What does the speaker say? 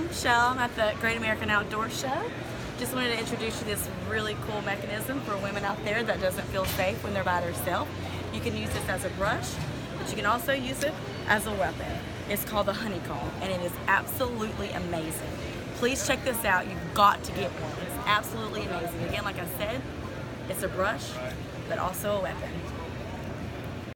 I'm Michelle. I'm at the Great American Outdoor Show. Just wanted to introduce you to this really cool mechanism for women out there that doesn't feel safe when they're by themselves. You can use this as a brush, but you can also use it as a weapon. It's called the Honey Comb, and it is absolutely amazing. Please check this out. You've got to get one. It's absolutely amazing. Again, like I said, it's a brush, but also a weapon.